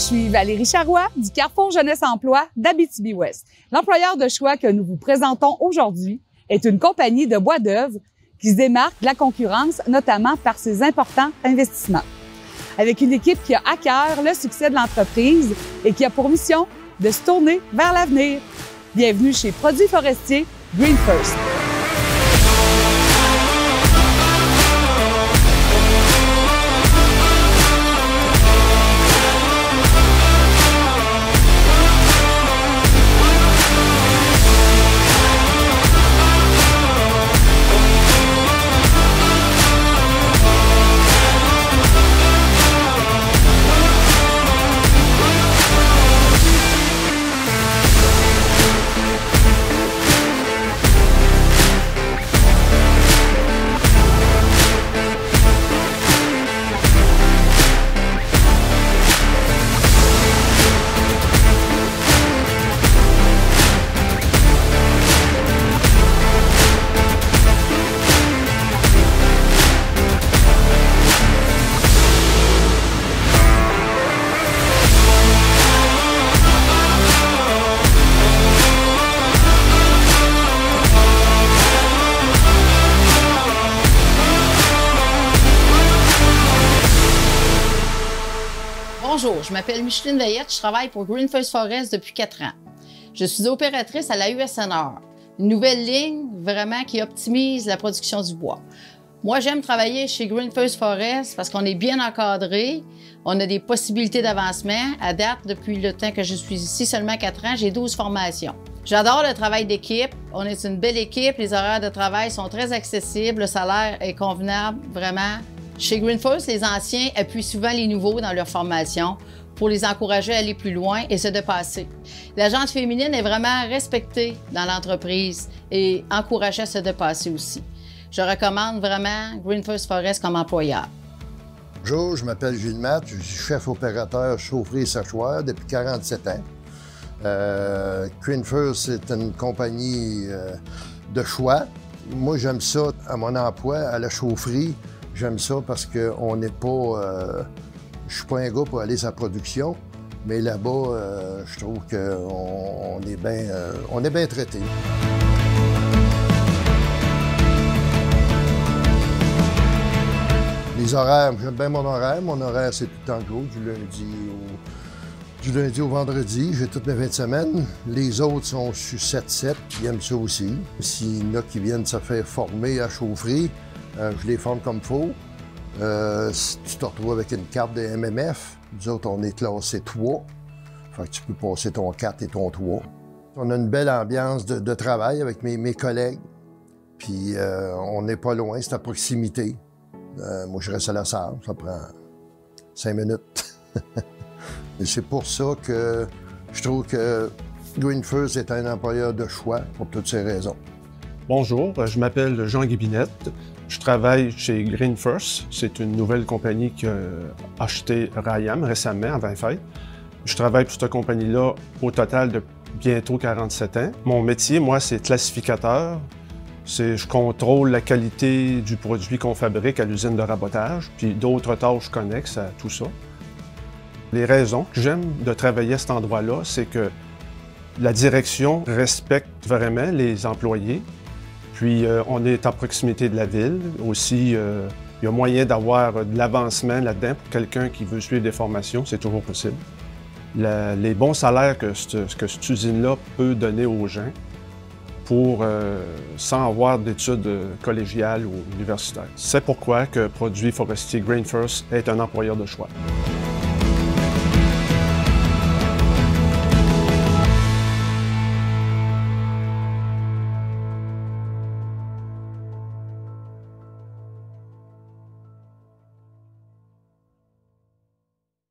je suis Valérie Charrois du Carrefour Jeunesse Emploi d'Abitibi-Ouest. L'employeur de choix que nous vous présentons aujourd'hui est une compagnie de bois d'œuvre qui se démarque de la concurrence, notamment par ses importants investissements. Avec une équipe qui a à cœur le succès de l'entreprise et qui a pour mission de se tourner vers l'avenir. Bienvenue chez Produits forestiers Green First. Bonjour, je m'appelle Micheline Veillette, je travaille pour Green First Forest depuis quatre ans. Je suis opératrice à la USNR, une nouvelle ligne vraiment qui optimise la production du bois. Moi, j'aime travailler chez Green First Forest parce qu'on est bien encadré, on a des possibilités d'avancement. À date, depuis le temps que je suis ici, seulement quatre ans, j'ai 12 formations. J'adore le travail d'équipe. On est une belle équipe. Les horaires de travail sont très accessibles. Le salaire est convenable, vraiment. Chez Greenforce, les anciens appuient souvent les nouveaux dans leur formation pour les encourager à aller plus loin et se dépasser. La gente féminine est vraiment respectée dans l'entreprise et encouragée à se dépasser aussi. Je recommande vraiment Greenforce Forest comme employeur. Bonjour, je m'appelle Gilles Matt, je suis chef opérateur chaufferie et séchoir depuis 47 ans. Euh, Greenforce, c'est une compagnie euh, de choix. Moi, j'aime ça à mon emploi, à la chaufferie. J'aime ça parce qu'on n'est pas. Euh, je suis pas un gars pour aller sa production, mais là-bas, euh, je trouve qu'on on est bien euh, on est bien traité. Les horaires, j'aime bien mon horaire. Mon horaire, c'est tout temps gros, du lundi au, du lundi au vendredi. J'ai toutes mes 20 semaines. Les autres sont sur 7-7, ils aiment ça aussi. S'il y en a qui viennent se faire former à chaufferie, je les forme comme il faut. Euh, si tu te retrouves avec une carte de MMF, nous autres, on est classé 3. Fait que tu peux passer ton 4 et ton 3. On a une belle ambiance de, travail avec mes, collègues. Puis euh, on n'est pas loin, c'est à proximité. moi, je reste à la salle, ça prend cinq minutes. et c'est pour ça que je trouve que Green First est un employeur de choix pour toutes ces raisons. Bonjour, je m'appelle Jean Guibinette. Je travaille chez Green First. C'est une nouvelle compagnie qui a acheté Rayam récemment, avant fête. Je travaille pour cette compagnie-là au total de bientôt 47 ans. Mon métier, moi, c'est classificateur. Je contrôle la qualité du produit qu'on fabrique à l'usine de rabotage, puis d'autres tâches connexes à tout ça. Les raisons que j'aime de travailler à cet endroit-là, c'est que la direction respecte vraiment les employés, puis, euh, on est à proximité de la ville. Aussi, euh, il y a moyen d'avoir de l'avancement là-dedans pour quelqu'un qui veut suivre des formations, c'est toujours possible. les bons salaires que, cette, usine-là peut donner aux gens euh, sans avoir d'études collégiales ou universitaires. C'est pourquoi que Produit forestier Grain First est un employeur de choix.